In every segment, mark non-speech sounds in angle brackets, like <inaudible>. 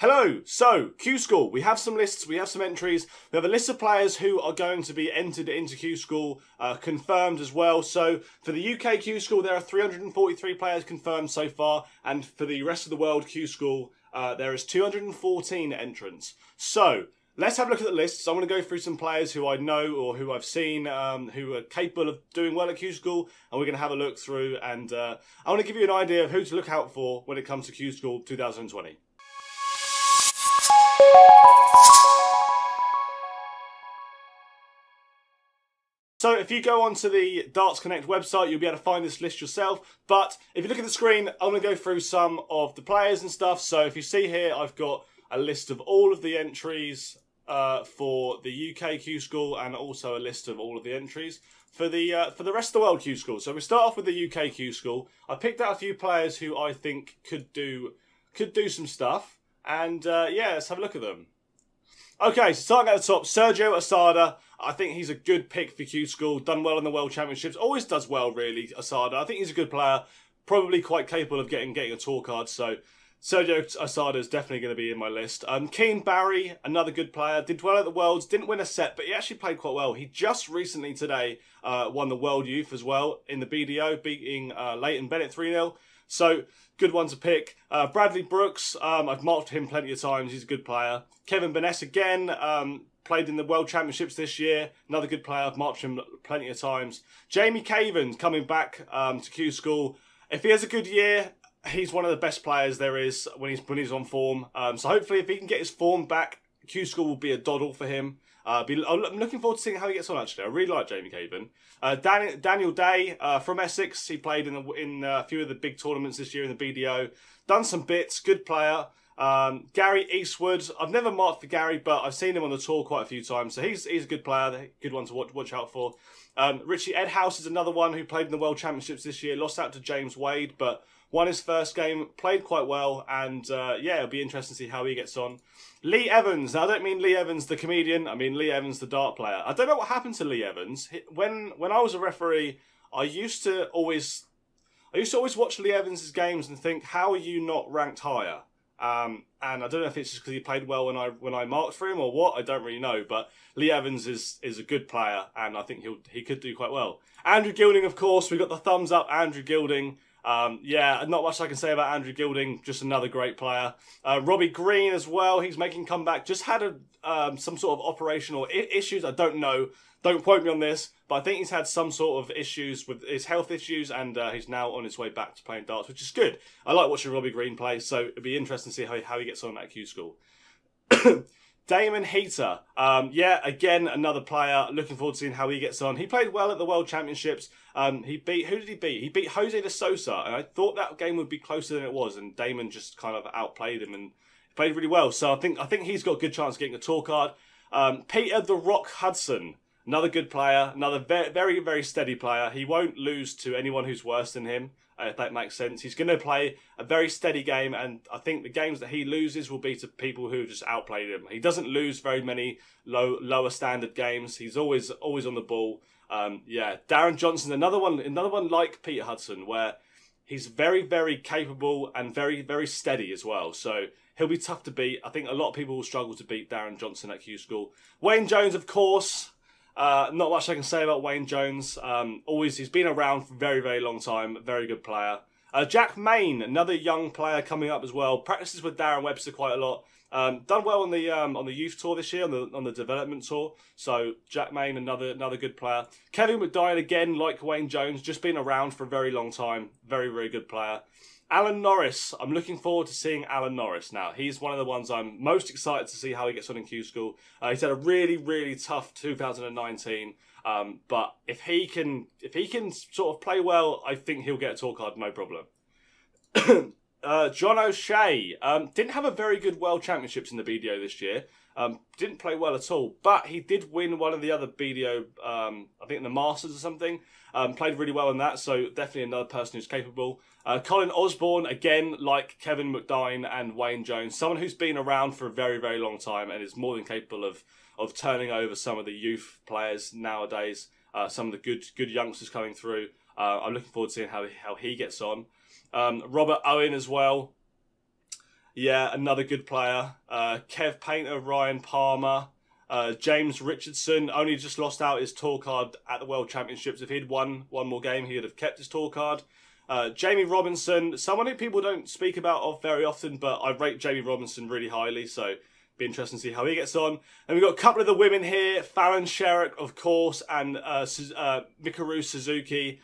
Hello, so Q School, we have some lists, we have some entries, we have a list of players who are going to be entered into Q School, uh, confirmed as well. So for the UK Q School, there are 343 players confirmed so far, and for the rest of the world Q School, uh, there is 214 entrants. So let's have a look at the lists. I'm going to go through some players who I know or who I've seen um, who are capable of doing well at Q School, and we're going to have a look through. And uh, I want to give you an idea of who to look out for when it comes to Q School 2020. So if you go onto the Darts Connect website, you'll be able to find this list yourself. But if you look at the screen, I'm going to go through some of the players and stuff. So if you see here, I've got a list of all of the entries uh, for the UK Q School and also a list of all of the entries for the uh, for the rest of the world Q School. So we start off with the UK Q School. I picked out a few players who I think could do could do some stuff, and uh, yeah, let's have a look at them. Okay, so starting at the top, Seigo Asada. I think he's a good pick for Q School. Done well in the World Championships. Always does well, really. Asada. I think he's a good player. Probably quite capable of getting getting a tour card. So Seigo Asada is definitely going to be in my list. Um, Keane Barry, another good player, did well at the Worlds, didn't win a set, but he actually played quite well. He just recently today uh, won the World Youth as well in the BDO, beating uh, Leighton Bennett 3 0. So, good one to pick. Uh, Bradley Brooks, um, I've marked him plenty of times. He's a good player. Kevin Burness again, um, played in the World Championships this year. Another good player. I've marked him plenty of times. Jamie Caven coming back um, to Q School. If he has a good year, he's one of the best players there is when he's when he's on form. Um, so hopefully, if he can get his form back, Q School will be a doddle for him. Uh, be, I'm looking forward to seeing how he gets on. Actually, I really like Jamie Caven. Uh, Dan, Daniel Day uh, from Essex. He played in the, in uh, a few of the big tournaments this year in the BDO. Done some bits. Good player. Um, Gary Eastwood. I've never marked for Gary, but I've seen him on the tour quite a few times. So he's he's a good player. Good one to watch, watch out for. Um, Richie Edhouse is another one who played in the World Championships this year. Lost out to James Wade, but won his first game, played quite well, and uh, yeah, it'll be interesting to see how he gets on. Lee Evans. Now, I don't mean Lee Evans the comedian. I mean Lee Evans the dart player. I don't know what happened to Lee Evans. When when I was a referee, I used to always, I used to always watch Lee Evans's games and think, how are you not ranked higher? Um, and I don't know if it's just because he played well when I when I marked for him or what. I don't really know. But Lee Evans is is a good player, and I think he'll he could do quite well. Andrew Gilding, of course, we got the thumbs up. Andrew Gilding. Um, yeah, not much I can say about Andrew Gilding. Just another great player. Uh, Robbie Green as well. He's making comeback. Just had a um, some sort of operational I- issues. I don't know. Don't quote me on this, but I think he's had some sort of issues with his health issues, and uh, he's now on his way back to playing darts, which is good. I like watching Robbie Green play, so it'd be interesting to see how, how he gets on at Q School. <clears throat> Damon Heta, um, yeah, again another player. Looking forward to seeing how he gets on. He played well at the World Championships. Um, he beat who did he beat? He beat Jose de Sousa, and I thought that game would be closer than it was. And Damon just kind of outplayed him and played really well. So I think I think he's got a good chance of getting a tour card. Um, Peter the Rock Hudson, another good player, another very very very steady player. He won't lose to anyone who's worse than him uh, if that makes sense. He's going to play a very steady game, and I think the games that he loses will be to people who just outplayed him. He doesn't lose very many low lower standard games. He's always always on the ball. Um, yeah, Darren Johnson, another one, another one like Peter Hudson, where he's very very capable and very very steady as well. So he'll be tough to beat. I think a lot of people will struggle to beat Darren Johnson at Q School. Wayne Jones, of course. Uh, not much I can say about Wayne Jones. Um, always, he's been around for a very, very long time. Very good player. Uh, Jack Main, another young player coming up as well. Practices with Darren Webster quite a lot. Um, done well on the um, on the youth tour this year, on the on the development tour. So Jack Main, another another good player. Kevin McDine again, like Wayne Jones, just been around for a very long time. Very very good player. Alan Norris. I'm looking forward to seeing Alan Norris now. He's one of the ones I'm most excited to see how he gets on in Q School. Uh, he's had a really, really tough 2019. Um, but if he can, if he can sort of play well, I think he'll get a tour card, no problem. <clears throat> uh, John O'Shea um, didn't have a very good World Championships in the BDO this year. Um, didn't play well at all, but he did win one of the other BDO, um, I think in the Masters or something. Um, played really well in that, so definitely another person who's capable. Uh, Colin Osborne, again, like Kevin McDine and Wayne Jones, someone who's been around for a very, very long time and is more than capable of of turning over some of the youth players nowadays. Uh, some of the good good youngsters coming through. Uh, I'm looking forward to seeing how how he gets on. Um, Robert Owen as well. Yeah, another good player. Uh, Kev Painter, Ryan Palmer, uh, James Richardson only just lost out his tour card at the World Championships. If he'd won one more game, he'd have kept his tour card. Uh, Jamie Robinson, someone who people don't speak about of very often, but I rate Jamie Robinson really highly, so be interesting to see how he gets on. And we've got a couple of the women here, Fallon Sherrock, of course, and uh, uh, Mikuru Suzuki.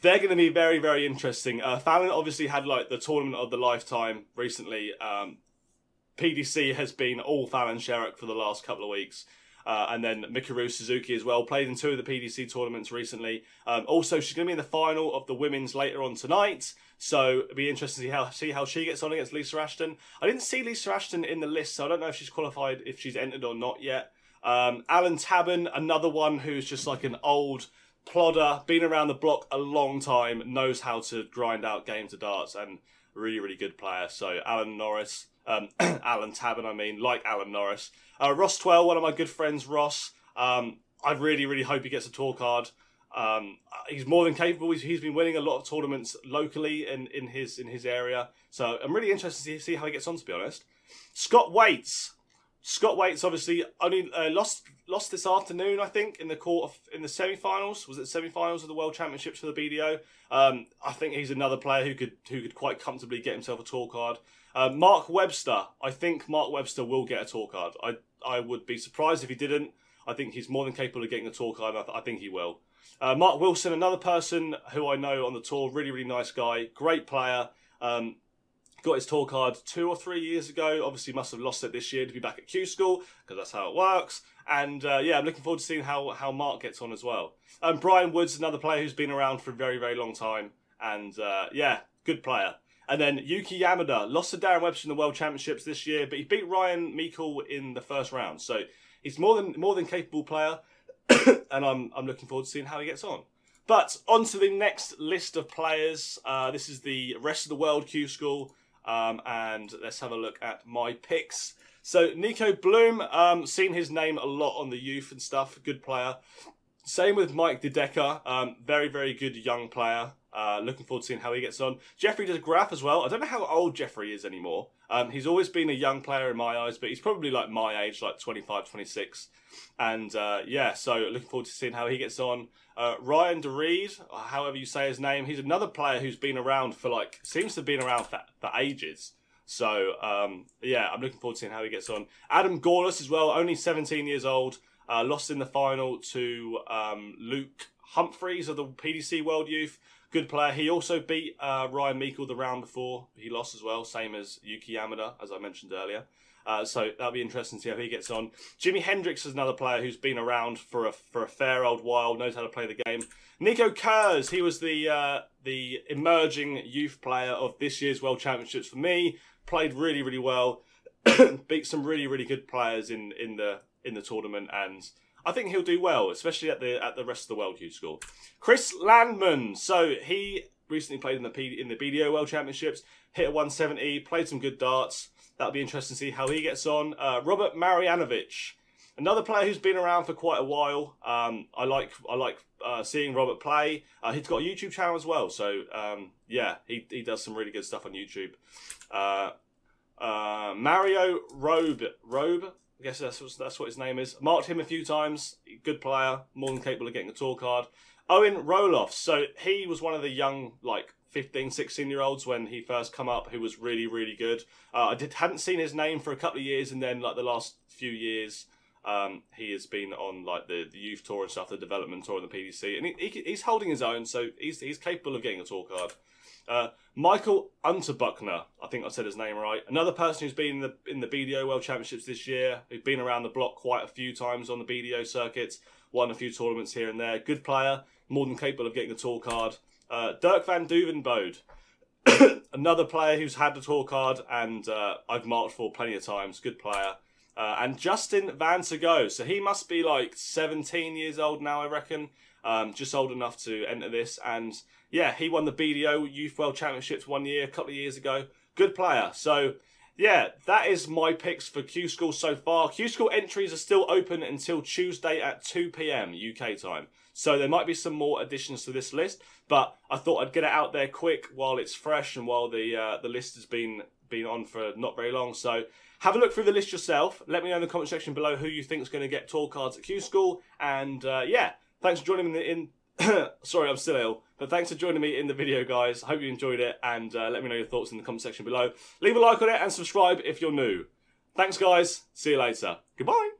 They're going to be very, very interesting. Uh, Fallon obviously had like the tournament of the lifetime recently. Um, PDC has been all Fallon Sherrock for the last couple of weeks. Uh, and then Mikuru Suzuki as well. Played in two of the PDC tournaments recently. Um, also, she's going to be in the final of the women's later on tonight. So it'll be interesting to see how, see how she gets on against Lisa Ashton. I didn't see Lisa Ashton in the list, so I don't know if she's qualified, if she's entered or not yet. Um, Alan Tabern, another one who's just like an old plodder, been around the block a long time, knows how to grind out games of darts, and really, really good player. So Alan Norris, um, <clears throat> Alan Tabern, I mean, like Alan Norris. Uh, Ross Twell, one of my good friends, Ross. Um, I really, really hope he gets a tour card. Um, he's more than capable. He's, he's been winning a lot of tournaments locally in, in his in his area. So I'm really interested to see how he gets on. To be honest, Scott Waites. Scott Waites obviously only uh, lost lost this afternoon, I think, in the quarter in the semi-finals. Was it semi-finals of the World Championships for the BDO? Um, I think he's another player who could who could quite comfortably get himself a tour card. Uh, Mark Webster. I think Mark Webster will get a tour card. I I would be surprised if he didn't. I think he's more than capable of getting a tour card. I, th- I think he will. Uh, Mark Wilson, another person who I know on the tour, really really nice guy, great player. Um, got his tour card two or three years ago. Obviously, must have lost it this year to be back at Q School because that's how it works. And uh, yeah, I'm looking forward to seeing how how Mark gets on as well. Um, Brian Woods, another player who's been around for a very very long time, and uh, yeah, good player. And then Yuki Yamada lost to Darren Webster in the World Championships this year, but he beat Ryan Meikle in the first round. So he's more than more than capable player, <coughs> and I'm I'm looking forward to seeing how he gets on. But on to the next list of players. Uh, this is the rest of the world Q School. Um, and let's have a look at my picks. So Nico Blum, um, seen his name a lot on the youth and stuff. Good player. Same with Mike DeDecker. Um, very, very good young player. Uh, looking forward to seeing how he gets on. Jeffrey de Graaf as well. I don't know how old Jeffrey is anymore. Um, he's always been a young player in my eyes, but he's probably like my age, like 25, 26. And uh, yeah, so looking forward to seeing how he gets on. Uh, Ryan DeReed, however you say his name, he's another player who's been around for like, seems to have been around for, for ages. So um, yeah, I'm looking forward to seeing how he gets on. Adam Gawlas as well, only 17 years old, uh, lost in the final to um, Luke Humphreys of the PDC World Youth. Good player. He also beat uh, Ryan Meikle the round before. He lost as well, same as Yuki Yamada, as I mentioned earlier. Uh, so that'll be interesting to see how he gets on. Jimmy Hendriks is another player who's been around for a for a fair old while, knows how to play the game. Nico Kurz, he was the uh, the emerging youth player of this year's World Championships for me. Played really really well, <coughs> beat some really really good players in in the in the tournament, and I think he'll do well, especially at the at the rest of the World Youth School. Chris Landman, so he recently played in the P, in the BDO World Championships, hit a 170, played some good darts. That'll be interesting to see how he gets on. Uh, Robert Marijanovic, another player who's been around for quite a while. Um, I like I like uh, seeing Robert play. Uh, he's got a YouTube channel as well, so um, yeah, he he does some really good stuff on YouTube. Uh, uh, Mario Robe Robe. I guess that's what, that's what his name is. Marked him a few times. Good player, more than capable of getting a tour card. Owen Roloff. So he was one of the young, like 15, 16 year olds when he first come up, who was really, really good. Uh, I did hadn't seen his name for a couple of years, and then like the last few years, um, he has been on like the, the youth tour and stuff, the development tour and the PDC, and he, he, he's holding his own, so he's he's capable of getting a tour card. Uh, Michael Unterbuchner, I think I said his name right. Another person who's been in the in the BDO World Championships this year, who's been around the block quite a few times on the BDO circuits, won a few tournaments here and there. Good player, more than capable of getting a tour card. Uh, Dirk van Duijvenbode, <coughs> another player who's had the tour card and uh, I've marked for plenty of times. Good player. Uh, and Justin Van Go. So he must be like 17 years old now, I reckon. Um, just old enough to enter this. And yeah, he won the BDO Youth World Championships one year, a couple of years ago. Good player. So yeah, that is my picks for Q School so far. Q School entries are still open until Tuesday at 2 p.m. UK time. So there might be some more additions to this list, but I thought I'd get it out there quick while it's fresh and while the uh, the list has been been on for not very long. So have a look through the list yourself. Let me know in the comment section below who you think is going to get tour cards at Q School. And uh, yeah, thanks for joining me in. <coughs> Sorry, I'm still ill, but thanks for joining me in the video, guys. Hope you enjoyed it, and uh, let me know your thoughts in the comment section below. Leave a like on it and subscribe if you're new. Thanks, guys. See you later. Goodbye.